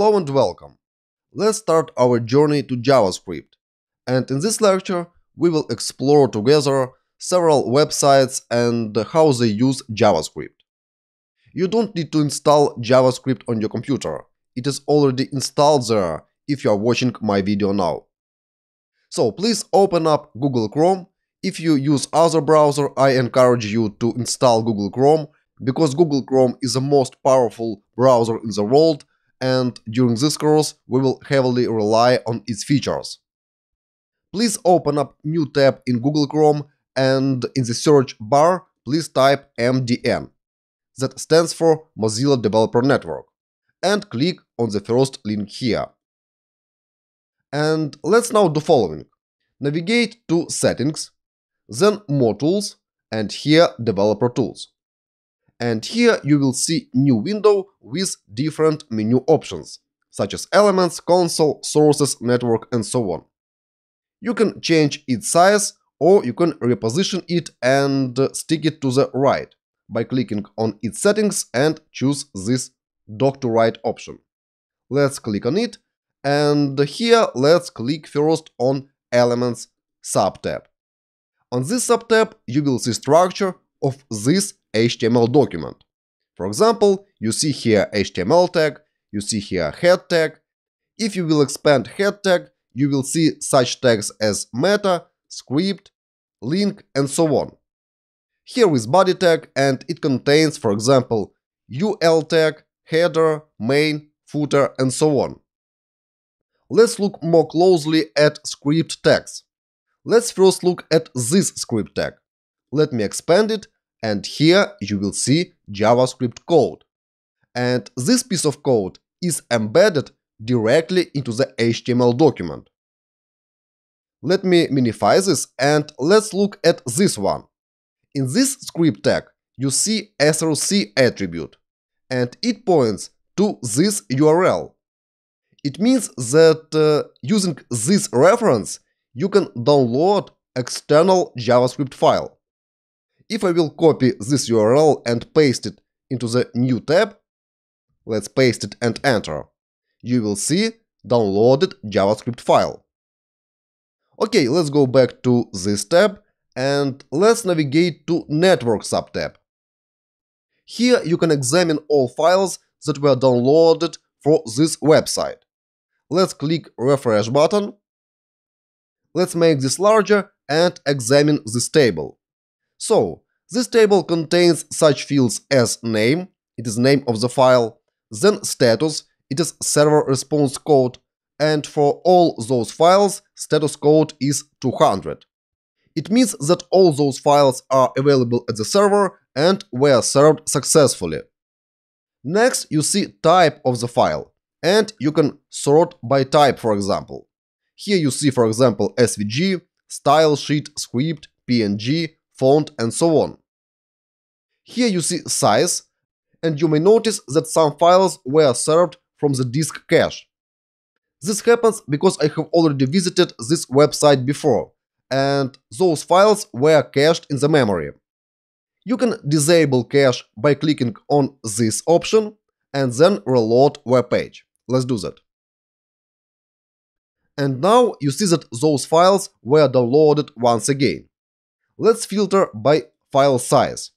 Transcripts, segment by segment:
Hello and welcome. Let's start our journey to JavaScript. And in this lecture, we will explore together several websites and how they use JavaScript. You don't need to install JavaScript on your computer. It is already installed there if you are watching my video now. So please open up Google Chrome. If you use other browser, I encourage you to install Google Chrome because Google Chrome is the most powerful browser in the world and during this course we will heavily rely on its features. Please open up new tab in Google Chrome and in the search bar please type MDN. That stands for Mozilla Developer Network and click on the first link here. And let's now do following. Navigate to Settings, then More Tools and here Developer Tools and here you will see new window with different menu options, such as Elements, Console, Sources, Network and so on. You can change its size or you can reposition it and stick it to the right by clicking on its settings and choose this dock to right option. Let's click on it and here let's click first on Elements subtab. On this subtab you will see structure of this HTML document. For example, you see here HTML tag, you see here head tag. If you will expand head tag, you will see such tags as meta, script, link, and so on. Here is body tag and it contains, for example, UL tag, header, main, footer, and so on. Let's look more closely at script tags. Let's first look at this script tag. Let me expand it and here you will see JavaScript code. And this piece of code is embedded directly into the HTML document. Let me minify this and let's look at this one. In this script tag, you see src attribute, and it points to this URL. It means that uh, using this reference, you can download external JavaScript file. If I will copy this URL and paste it into the new tab, let's paste it and enter, you will see downloaded JavaScript file. Okay, let's go back to this tab and let's navigate to Network subtab. Here you can examine all files that were downloaded for this website. Let's click refresh button. Let's make this larger and examine this table. So, this table contains such fields as name, it is name of the file, then status, it is server response code, and for all those files, status code is 200. It means that all those files are available at the server and were served successfully. Next, you see type of the file, and you can sort by type, for example. Here you see, for example, SVG, style sheet, script, PNG, font, and so on. Here you see size, and you may notice that some files were served from the disk cache. This happens because I have already visited this website before, and those files were cached in the memory. You can disable cache by clicking on this option and then reload web page. Let's do that. And now you see that those files were downloaded once again. Let's filter by file size.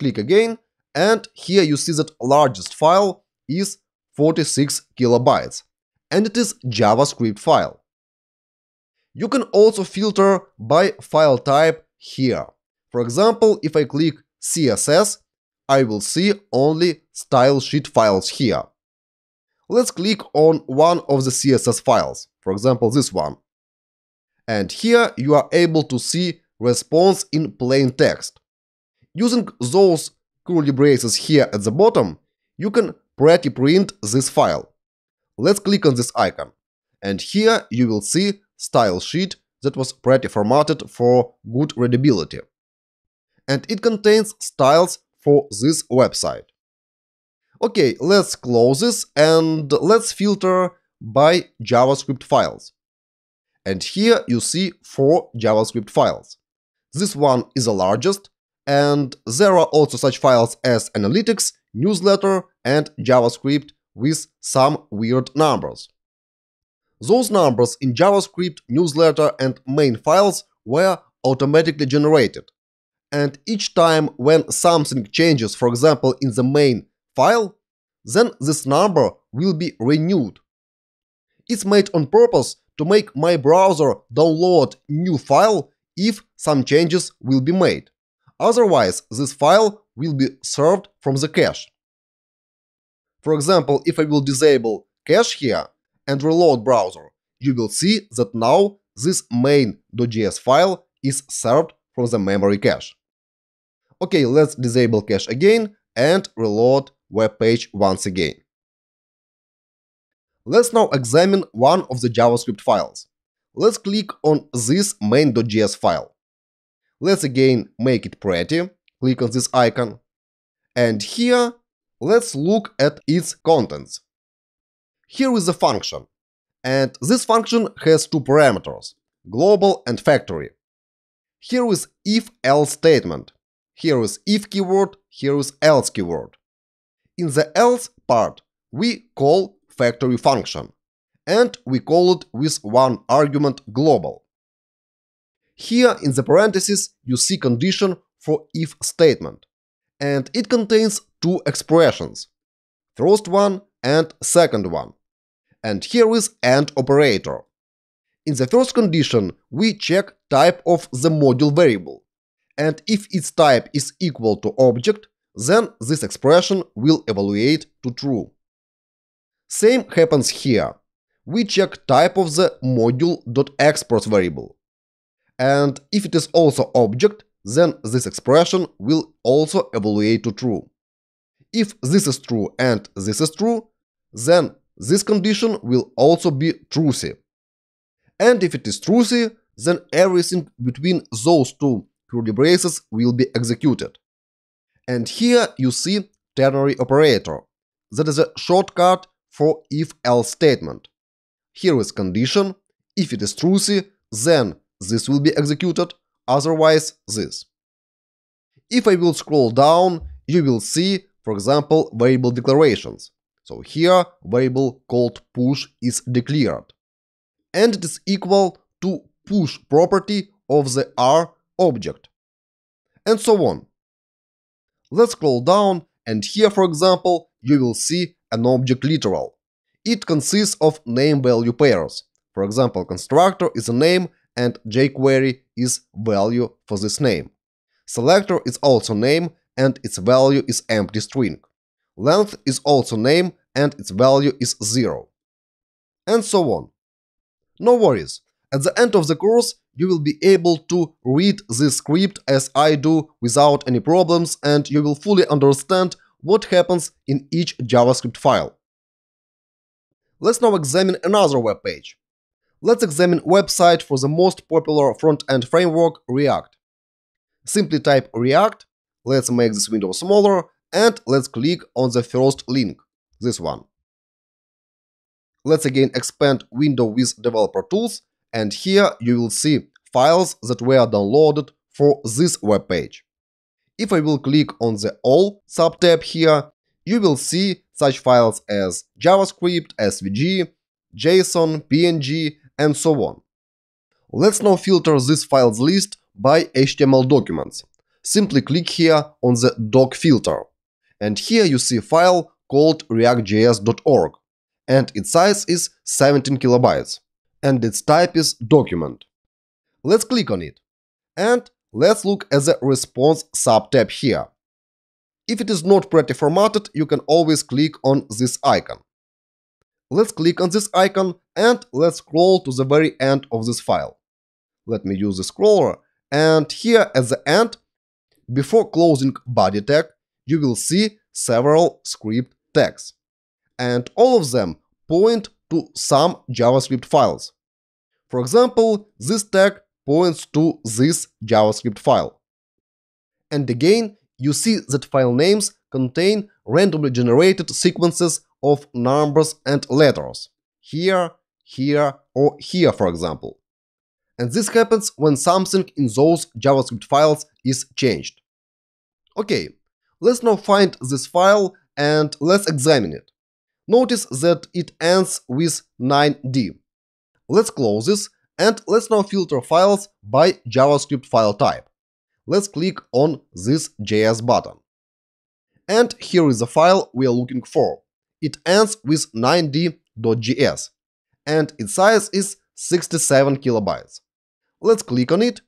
Click again, and here you see that largest file is 46 kilobytes, and it is JavaScript file. You can also filter by file type here. For example, if I click CSS, I will see only style sheet files here. Let's click on one of the CSS files, for example this one. And here you are able to see response in plain text. Using those curly braces here at the bottom, you can pretty print this file. Let's click on this icon. And here you will see style sheet that was pretty formatted for good readability. And it contains styles for this website. Okay, let's close this and let's filter by JavaScript files. And here you see four JavaScript files. This one is the largest, and there are also such files as analytics, newsletter, and JavaScript with some weird numbers. Those numbers in JavaScript, newsletter, and main files were automatically generated. And each time when something changes, for example, in the main file, then this number will be renewed. It's made on purpose to make my browser download new file if some changes will be made. Otherwise, this file will be served from the cache. For example, if I will disable cache here and reload browser, you will see that now this main.js file is served from the memory cache. Okay, let's disable cache again and reload web page once again. Let's now examine one of the JavaScript files. Let's click on this main.js file. Let's again make it pretty, click on this icon. And here, let's look at its contents. Here is the function. And this function has two parameters, global and factory. Here is if-else statement. Here is if keyword, here is else keyword. In the else part, we call factory function, and we call it with one argument global. Here in the parentheses you see condition for if statement, and it contains two expressions, first one and second one. And here is AND operator. In the first condition we check type of the module variable, and if its type is equal to object, then this expression will evaluate to true. Same happens here. We check type of the module.export variable. And if it is also object, then this expression will also evaluate to true. If this is true and this is true, then this condition will also be truthy. And if it is truthy, then everything between those two curly braces will be executed. And here you see ternary operator. That is a shortcut for if-else statement. Here is condition. If it is truthy, then this will be executed, otherwise this. If I will scroll down, you will see, for example, variable declarations. So here variable called push is declared. And it is equal to push property of the R object. And so on. Let's scroll down and here, for example, you will see an object literal. It consists of name-value pairs. For example, constructor is a name and jQuery is value for this name. Selector is also name and its value is empty string. Length is also name and its value is 0. And so on. No worries. At the end of the course, you will be able to read this script as I do without any problems and you will fully understand what happens in each JavaScript file. Let's now examine another web page. Let's examine website for the most popular front-end framework React. Simply type React, let's make this window smaller, and let's click on the first link, this one. Let's again expand window with developer tools, and here you will see files that were downloaded for this web page. If I will click on the All subtab here, you will see such files as JavaScript, SVG, JSON, PNG, and so on. Let's now filter this files list by HTML documents. Simply click here on the doc filter. And here you see a file called reactjs.org. And its size is 17 kilobytes. And its type is document. Let's click on it. And Let's look at the response subtab here. If it is not pretty formatted, you can always click on this icon. Let's click on this icon and let's scroll to the very end of this file. Let me use the scroller and here at the end, before closing body tag, you will see several script tags. And all of them point to some JavaScript files. For example, this tag points to this JavaScript file. And again, you see that file names contain randomly generated sequences of numbers and letters. Here, here, or here, for example. And this happens when something in those JavaScript files is changed. Okay, let's now find this file and let's examine it. Notice that it ends with 9D. Let's close this and let's now filter files by JavaScript file type. Let's click on this JS button. And here is the file we are looking for. It ends with 9d.js and its size is 67 kilobytes. Let's click on it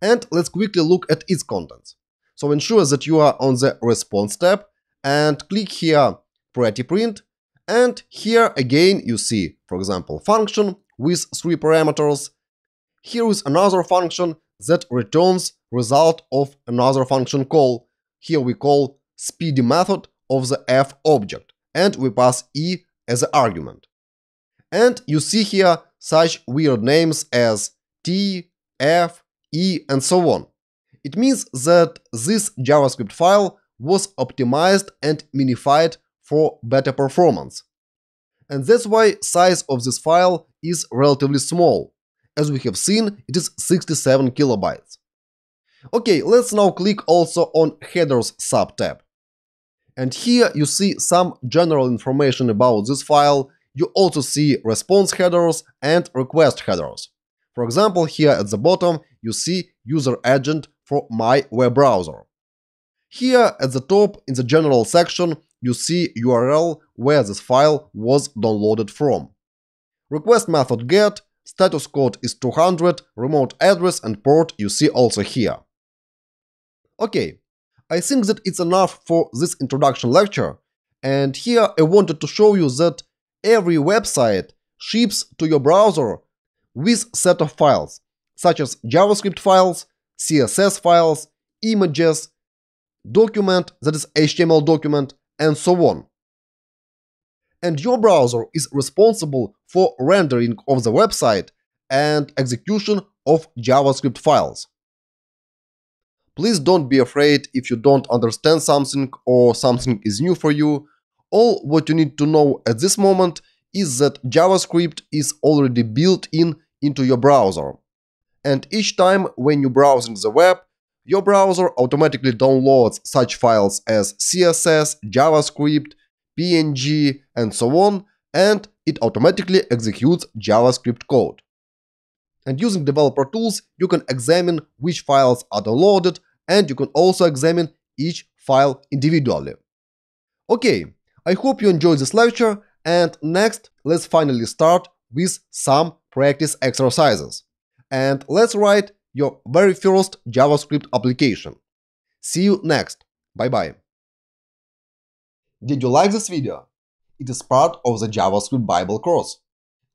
and let's quickly look at its contents. So ensure that you are on the response tab and click here pretty print and here again you see, for example, function with three parameters. Here is another function that returns result of another function call. Here we call speedy method of the f object and we pass e as an argument. And you see here such weird names as t, f, e and so on. It means that this JavaScript file was optimized and minified for better performance. And that's why size of this file is relatively small. As we have seen, it is 67 kilobytes. Okay, let's now click also on Headers sub-tab. And here you see some general information about this file. You also see response headers and request headers. For example, here at the bottom you see user agent for my web browser. Here at the top in the general section you see URL where this file was downloaded from. Request method get, status code is 200, remote address and port you see also here. Okay, I think that it's enough for this introduction lecture, and here I wanted to show you that every website ships to your browser with set of files, such as JavaScript files, CSS files, images, document, that is HTML document, and so on. And your browser is responsible for rendering of the website and execution of JavaScript files. Please don't be afraid if you don't understand something or something is new for you. All what you need to know at this moment is that JavaScript is already built in into your browser. And each time when you're browsing the web, your browser automatically downloads such files as CSS, JavaScript, PNG, and so on, and it automatically executes JavaScript code. And using developer tools, you can examine which files are downloaded, and you can also examine each file individually. Okay, I hope you enjoyed this lecture, and next, let's finally start with some practice exercises. And let's write your very first JavaScript application. See you next. Bye bye. Did you like this video? It is part of the JavaScript Bible course.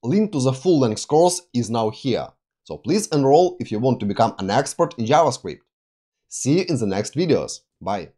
Link to the full-length course is now here, so please enroll if you want to become an expert in JavaScript. See you in the next videos. Bye.